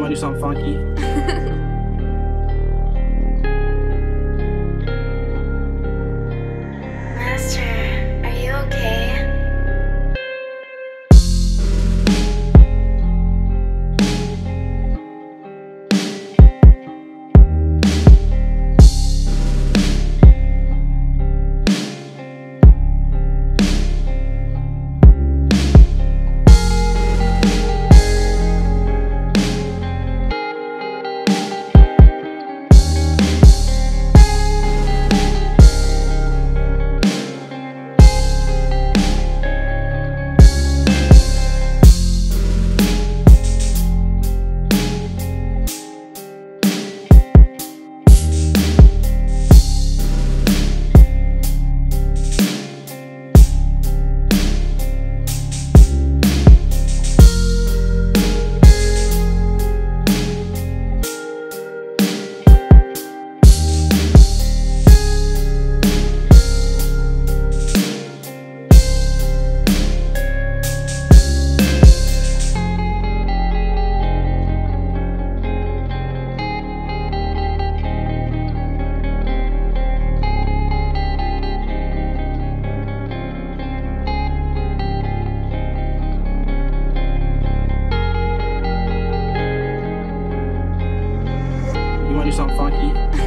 wanna do something funky? I'm funky.